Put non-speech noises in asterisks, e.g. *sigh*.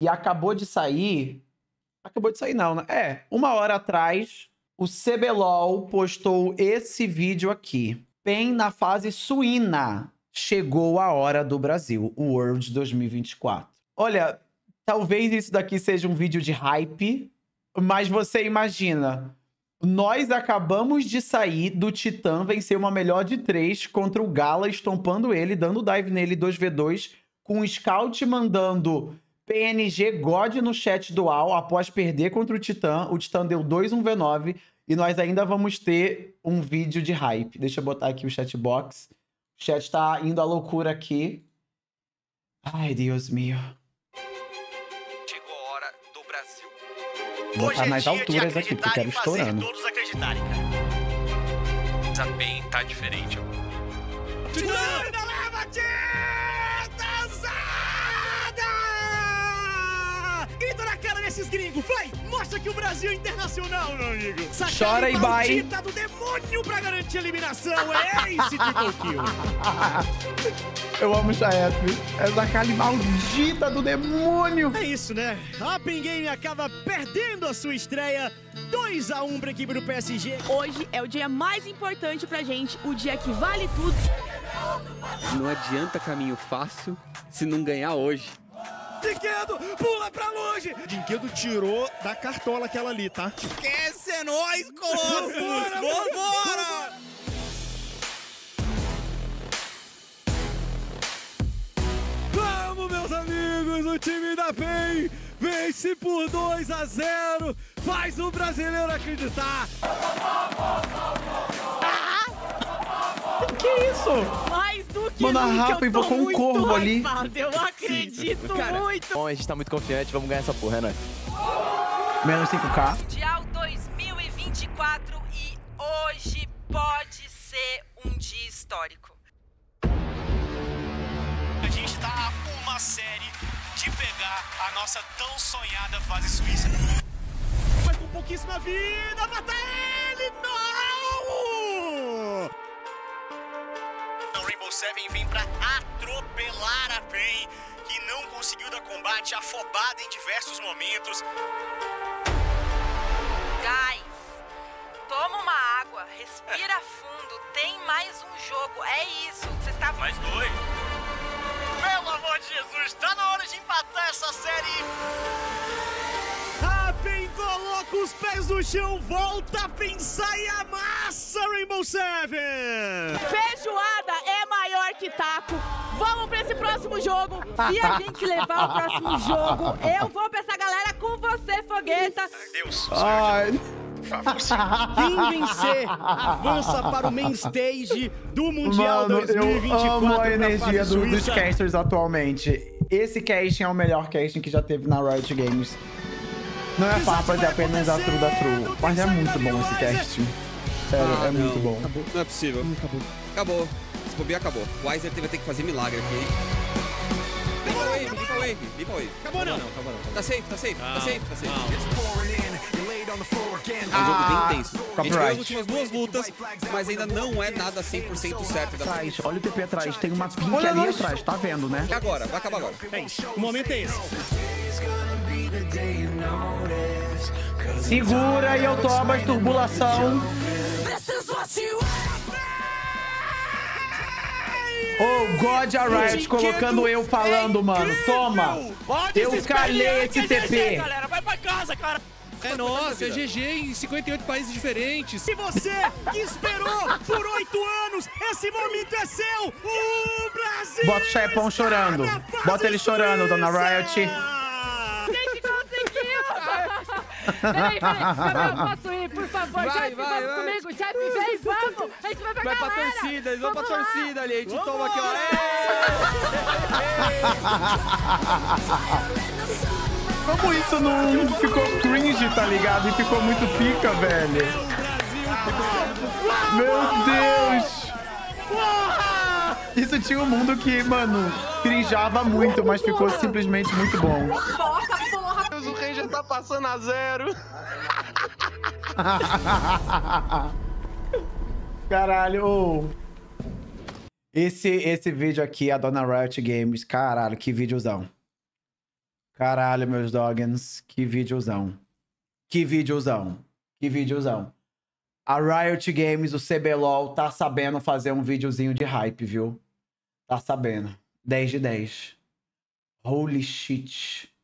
E acabou de sair. Acabou de sair, não, né? É, uma hora atrás, o CBLOL postou esse vídeo aqui. PEN na fase suína. Chegou a hora do Brasil, o World 2024. Olha, talvez isso daqui seja um vídeo de hype, mas você imagina. Nós acabamos de sair do Titã vencer uma melhor de três contra o Gala, estompando ele, dando dive nele 2v2, com o Scout mandando PNG God no chat dual após perder contra o Titã. O Titã deu 2-1v9 e nós ainda vamos ter um vídeo de hype. Deixa eu botar aqui o chat box. O chat tá indo à loucura aqui. Ai, Deus meu. Chegou a hora do Brasil. Vou Hoje botar é nas alturas aqui, porque eu quero estourando. todos acreditarem, cara. Essa PEN tá diferente. Titã ainda desses gringos, vai! Mostra que o Brasil é internacional, meu amigo! Sacada Chora e vai. maldita do demônio pra garantir a eliminação! É esse triple kill! *laughs* Eu amo Chaep. Essa Kali maldita do demônio. É isso, né? A Pen Game acaba perdendo a sua estreia 2 a 1 pra equipe do PSG. Hoje é o dia mais importante pra gente, o dia que vale tudo. Não adianta caminho fácil se não ganhar hoje. Brinquedo, pula pra longe! Dinquedo tirou da cartola aquela ali, tá? Esquece, é nóis, Colossus! Vambora! Vamos, meus amigos! O time da PEN vence por 2 a 0. Faz o brasileiro acreditar. Que isso? Mais do que Mano, a nunca, Rafa eu tô invocou um corvo ali. Eu acredito muito. Bom, a gente tá muito confiante, vamos ganhar essa porra, né? Menos 5k. Mundial 2024 e hoje pode ser um dia histórico. A gente tá a uma série de pegar a nossa tão sonhada fase suíça. Mas com pouquíssima vida, mata Seven vem pra atropelar a PEN, que não conseguiu dar combate, afobada em diversos momentos. Guys, toma uma água, respira *laughs* fundo, tem mais um jogo, é isso. Vocês estavam. Mais dois. Pelo amor de Jesus, tá na hora de empatar essa série. A PEN coloca os pés no chão, volta a pensar e amassa Rainbow Seven! Feijoada é taco. Vamos pra esse próximo jogo. Se a gente levar o próximo jogo, eu vou pra essa galera com você, Fogueta. Deus, Ai. Quem vencer avança para o main stage do Mundial Mano, eu 2024 amo a energia do- dos casters atualmente. Esse casting é o melhor casting que já teve na Riot Games. Não é farpas, é apenas a true da true. Mas é muito bom esse casting. Sério, Ah, é não. muito bom. Não é possível. acabou. Acabou. Se bobear, acabou. O Weiser vai ter que fazer milagre aqui, hein? Limpa a wave, limpa a wave, limpa a wave. Acabou não. Acabou não. Tá safe, tá safe, tá safe, tá safe. É um jogo Ah, bem tenso. A gente copyright. ganhou as últimas duas lutas, mas ainda não é nada 100% certo. Da... Atrás, olha o TP atrás. Tem uma pink Olha ali nós. atrás, tá vendo, né? É agora, vai acabar agora. É isso, o momento é esse. Segura e eu tomo a turbulação. Oh, God a Riot colocando eu falando, mano. Toma. Eu calhei esse TP. Galera, vai pra casa, cara. É nossa, é GG em 58 países diferentes. Se você que esperou por oito anos, esse momento é seu. O Brasil. Bota o Chepão chorando. Bota ele chorando, dona. Riot. A gente conseguiu! *laughs* Peraí, peraí, Gabriel, posso favor? Vai, Chefe, vai, vamos vai. comigo, chefe, vem, *laughs* vamos! A gente vai pra Vai pra galera! torcida, eles vão pra Vamos lá. torcida ali. A gente toma aqui, ó. *laughs* Como isso não ficou cringe, tá ligado? E ficou muito pica, velho. Meu Deus! Isso tinha um mundo que, mano, crinjava muito, mas ficou simplesmente muito bom. Tá passando a zero. *laughs* Caralho. Esse, esse vídeo aqui, a Dona Riot Games, caralho, que videozão. Caralho, meus doggins. Que videozão. Que videozão. Que videozão. A Riot Games, o CBLOL, tá sabendo fazer um videozinho de hype, viu? Tá sabendo. 10 de 10. Holy shit.